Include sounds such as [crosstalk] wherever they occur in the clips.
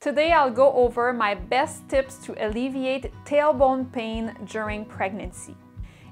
Today I'll go over my best tips to alleviate tailbone pain during pregnancy.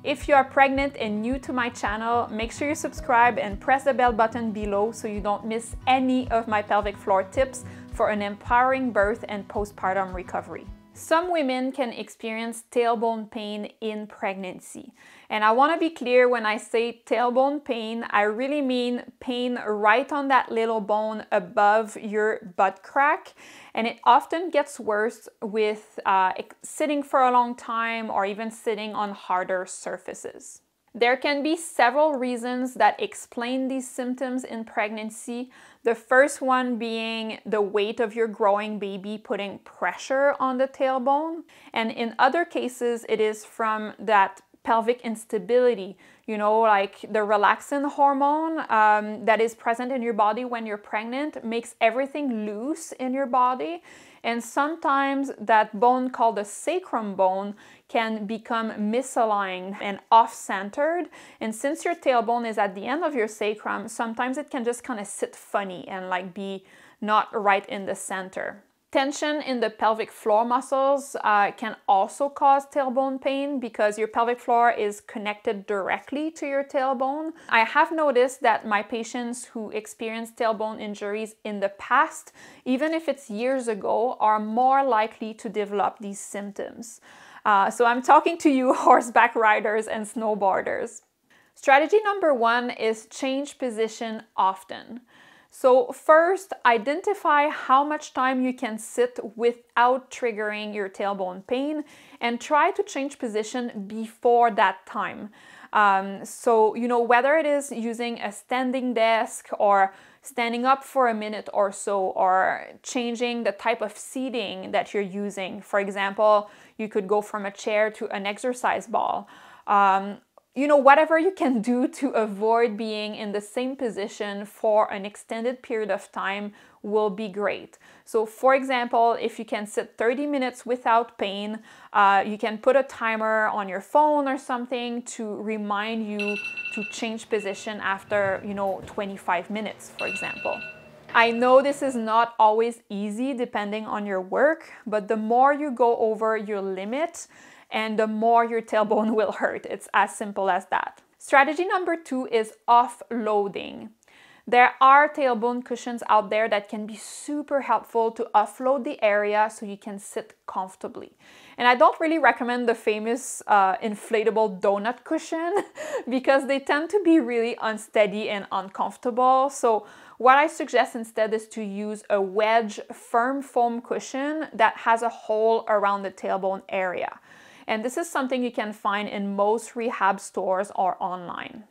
If you are pregnant and new to my channel, make sure you subscribe and press the bell button below so you don't miss any of my pelvic floor tips for an empowering birth and postpartum recovery. Some women can experience tailbone pain in pregnancy. And I want to be clear when I say tailbone pain, I really mean pain right on that little bone above your butt crack. And it often gets worse with uh, sitting for a long time or even sitting on harder surfaces. There can be several reasons that explain these symptoms in pregnancy. The first one being the weight of your growing baby putting pressure on the tailbone. And in other cases, it is from that pelvic instability, you know, like the relaxin hormone um, that is present in your body when you're pregnant makes everything loose in your body. And sometimes that bone called the sacrum bone can become misaligned and off centered. And since your tailbone is at the end of your sacrum, sometimes it can just kind of sit funny and like be not right in the center. Tension in the pelvic floor muscles uh, can also cause tailbone pain because your pelvic floor is connected directly to your tailbone. I have noticed that my patients who experienced tailbone injuries in the past, even if it's years ago, are more likely to develop these symptoms. Uh, so I'm talking to you, [laughs] horseback riders and snowboarders. Strategy number one is change position often. So, first, identify how much time you can sit without triggering your tailbone pain and try to change position before that time. Um, so, you know, whether it is using a standing desk or standing up for a minute or so, or changing the type of seating that you're using. For example, you could go from a chair to an exercise ball. Um, you know, whatever you can do to avoid being in the same position for an extended period of time will be great. So, for example, if you can sit 30 minutes without pain, uh, you can put a timer on your phone or something to remind you to change position after, you know, 25 minutes, for example. I know this is not always easy depending on your work, but the more you go over your limit, and the more your tailbone [laughs] will hurt. It's as simple as that. Strategy number two is offloading. There are tailbone cushions out there that can be super helpful to offload the area so you can sit comfortably. And I don't really recommend the famous uh, inflatable donut cushion [laughs] because they tend to be really unsteady and uncomfortable. So, what I suggest instead is to use a wedge firm foam cushion that has a hole around the tailbone area. And this is something you can find in most rehab stores or online.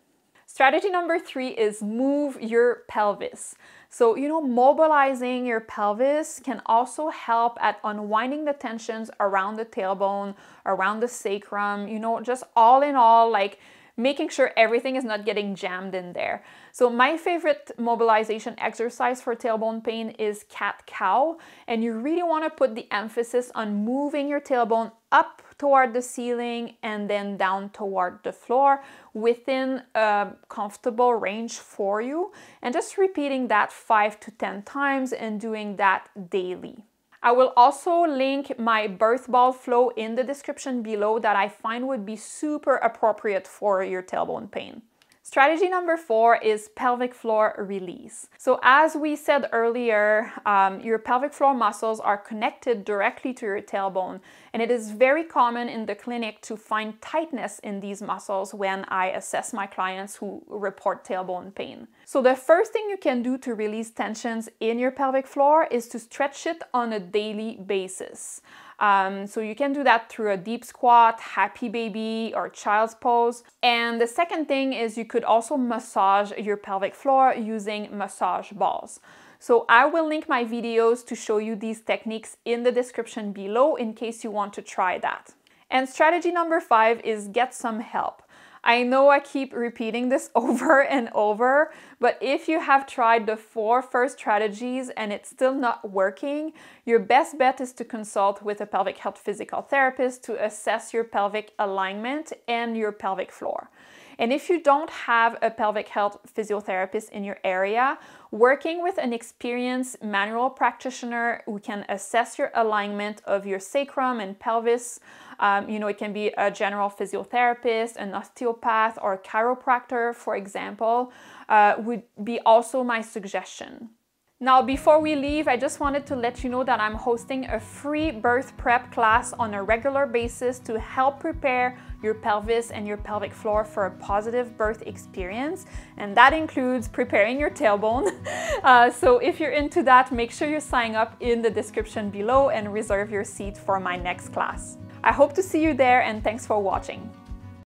Strategy number three is move your pelvis. So, you know, mobilizing your pelvis can also help at unwinding the tensions around the tailbone, around the sacrum, you know, just all in all, like making sure everything is not getting jammed in there. So my favorite mobilization exercise for tailbone pain is cat-cow, and you really want to put the emphasis on moving your tailbone up toward the ceiling and then down toward the floor within a comfortable range for you and just repeating that 5 to 10 times and doing that daily. I will also link my birth ball flow in the description below that I find would be super appropriate for your tailbone pain. Strategy number four is pelvic floor release. So, as we said earlier, um, your pelvic floor muscles are connected directly to your tailbone, and it is very common in the clinic to find tightness in these muscles when I assess my clients who report tailbone pain. So, the first thing you can do to release tensions in your pelvic floor is to stretch it on a daily basis. Um, so you can do that through a deep squat, happy baby, or child's pose. And the second thing is you could also massage your pelvic floor using massage balls. So I will link my videos to show you these techniques in the description below in case you want to try that. And strategy number five is get some help. I know I keep repeating this [laughs] over and over, but if you have tried the four first strategies and it's still not working, your best bet is to consult with a pelvic health physical therapist to assess your pelvic alignment and your pelvic floor. And if you don't have a pelvic health physiotherapist in your area, working with an experienced manual practitioner who can assess your alignment of your sacrum and pelvis, um, you know, it can be a general physiotherapist, an osteopath, or a chiropractor, for example, uh, would be also my suggestion. Now, before we leave, I just wanted to let you know that I'm hosting a free birth prep class on a regular basis to help prepare your pelvis and your pelvic floor for a positive birth experience. And that includes preparing your tailbone. [laughs] Uh, so if you're into that, make sure you sign up in the description below and reserve your seat for my next class. I hope to see you there and thanks for watching.